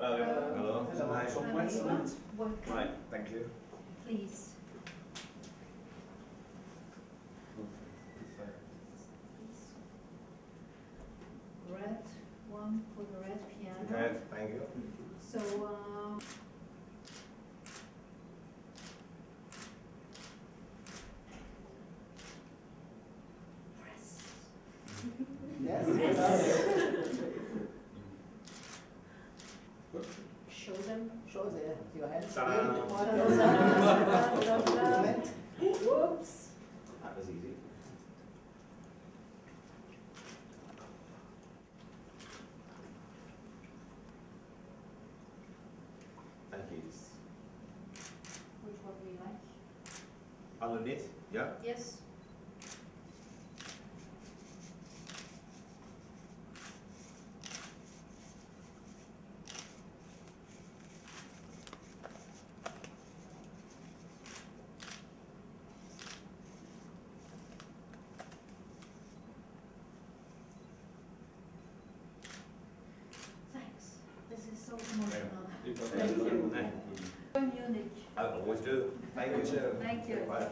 Hello. Hello. Hello. Westland. Welcome, Right, thank you. please. Red, one for the red piano. Okay, thank you. So. Yes. Show them. Show there, your hands. Whoops. That was easy. Thank you. Which one do you like? Underneath, yeah? Yes. Thank you. Munich. I always do. Thank you, sir. Thank you. Bye.